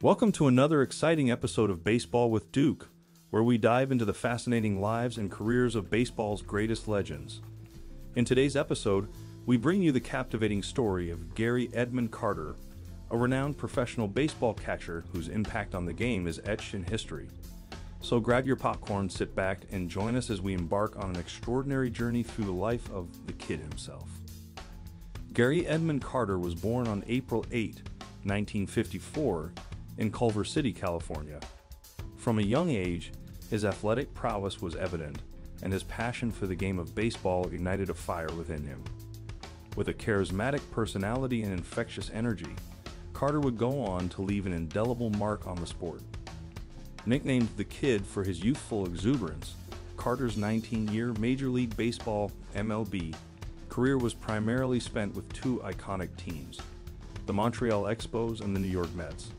Welcome to another exciting episode of Baseball with Duke, where we dive into the fascinating lives and careers of baseball's greatest legends. In today's episode, we bring you the captivating story of Gary Edmund Carter, a renowned professional baseball catcher whose impact on the game is etched in history. So grab your popcorn, sit back, and join us as we embark on an extraordinary journey through the life of the kid himself. Gary Edmund Carter was born on April 8, 1954, in Culver City, California. From a young age, his athletic prowess was evident, and his passion for the game of baseball ignited a fire within him. With a charismatic personality and infectious energy, Carter would go on to leave an indelible mark on the sport. Nicknamed the Kid for his youthful exuberance, Carter's 19 year Major League Baseball MLB career was primarily spent with two iconic teams the Montreal Expos and the New York Mets.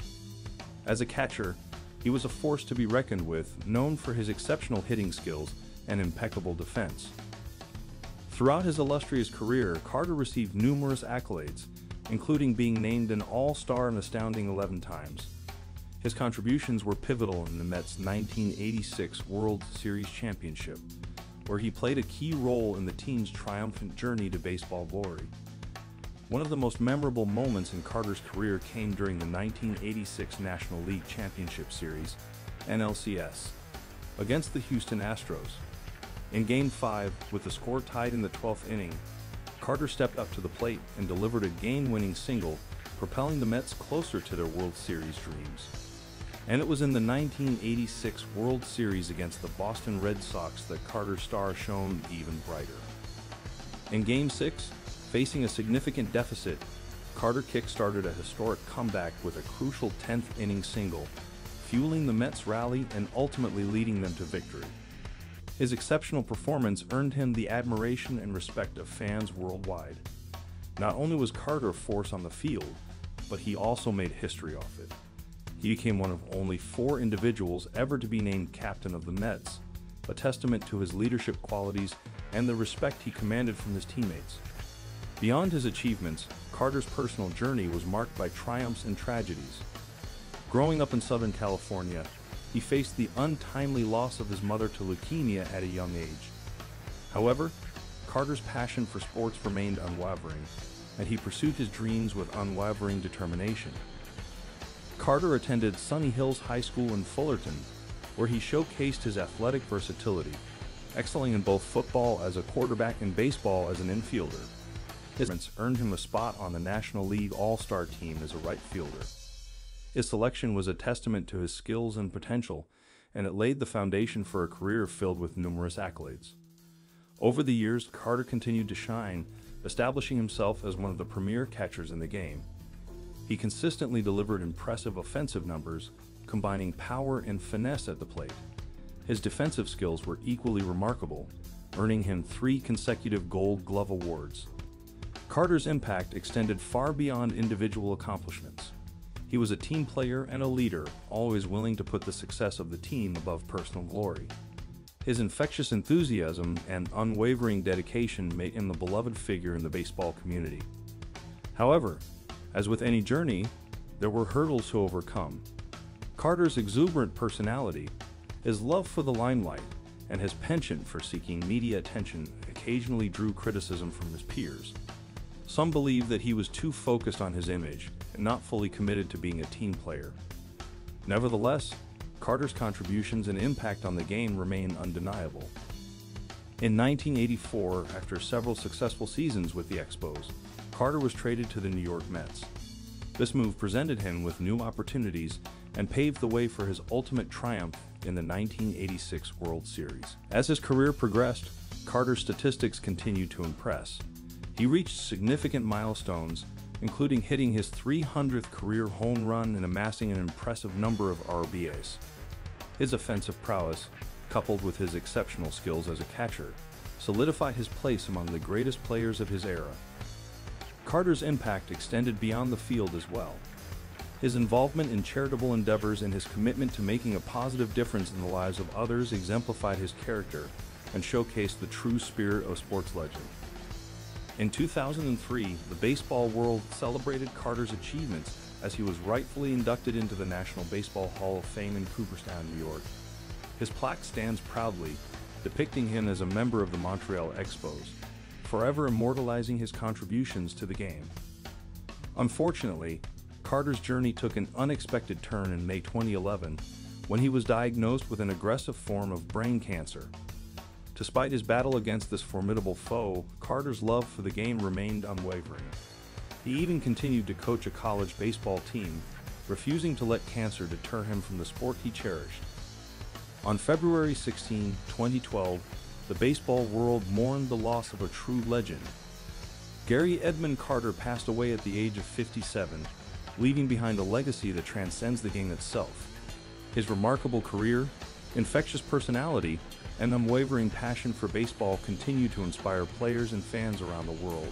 As a catcher, he was a force to be reckoned with, known for his exceptional hitting skills and impeccable defense. Throughout his illustrious career, Carter received numerous accolades, including being named an All Star an astounding 11 times. His contributions were pivotal in the Mets' 1986 World Series championship, where he played a key role in the team's triumphant journey to baseball glory. One of the most memorable moments in Carter's career came during the 1986 National League Championship Series, NLCS, against the Houston Astros. In Game 5, with the score tied in the 12th inning, Carter stepped up to the plate and delivered a game-winning single, propelling the Mets closer to their World Series dreams. And it was in the 1986 World Series against the Boston Red Sox that Carter's star shone even brighter. In Game 6, Facing a significant deficit, Carter kick-started a historic comeback with a crucial 10th inning single, fueling the Mets' rally and ultimately leading them to victory. His exceptional performance earned him the admiration and respect of fans worldwide. Not only was Carter a force on the field, but he also made history off it. He became one of only four individuals ever to be named captain of the Mets, a testament to his leadership qualities and the respect he commanded from his teammates. Beyond his achievements, Carter's personal journey was marked by triumphs and tragedies. Growing up in Southern California, he faced the untimely loss of his mother to leukemia at a young age. However, Carter's passion for sports remained unwavering, and he pursued his dreams with unwavering determination. Carter attended Sunny Hills High School in Fullerton, where he showcased his athletic versatility, excelling in both football as a quarterback and baseball as an infielder. His earned him a spot on the National League All-Star team as a right fielder. His selection was a testament to his skills and potential, and it laid the foundation for a career filled with numerous accolades. Over the years, Carter continued to shine, establishing himself as one of the premier catchers in the game. He consistently delivered impressive offensive numbers, combining power and finesse at the plate. His defensive skills were equally remarkable, earning him three consecutive Gold Glove awards. Carter's impact extended far beyond individual accomplishments. He was a team player and a leader, always willing to put the success of the team above personal glory. His infectious enthusiasm and unwavering dedication made him the beloved figure in the baseball community. However, as with any journey, there were hurdles to overcome. Carter's exuberant personality, his love for the limelight, and his penchant for seeking media attention occasionally drew criticism from his peers. Some believe that he was too focused on his image and not fully committed to being a team player. Nevertheless, Carter's contributions and impact on the game remain undeniable. In 1984, after several successful seasons with the Expos, Carter was traded to the New York Mets. This move presented him with new opportunities and paved the way for his ultimate triumph in the 1986 World Series. As his career progressed, Carter's statistics continued to impress. He reached significant milestones, including hitting his 300th career home run and amassing an impressive number of RBIs. His offensive prowess, coupled with his exceptional skills as a catcher, solidified his place among the greatest players of his era. Carter's impact extended beyond the field as well. His involvement in charitable endeavors and his commitment to making a positive difference in the lives of others exemplified his character and showcased the true spirit of sports legend. In 2003, the baseball world celebrated Carter's achievements as he was rightfully inducted into the National Baseball Hall of Fame in Cooperstown, New York. His plaque stands proudly, depicting him as a member of the Montreal Expos, forever immortalizing his contributions to the game. Unfortunately, Carter's journey took an unexpected turn in May 2011 when he was diagnosed with an aggressive form of brain cancer. Despite his battle against this formidable foe, Carter's love for the game remained unwavering. He even continued to coach a college baseball team, refusing to let cancer deter him from the sport he cherished. On February 16, 2012, the baseball world mourned the loss of a true legend. Gary Edmund Carter passed away at the age of 57, leaving behind a legacy that transcends the game itself. His remarkable career, infectious personality, and unwavering passion for baseball continue to inspire players and fans around the world.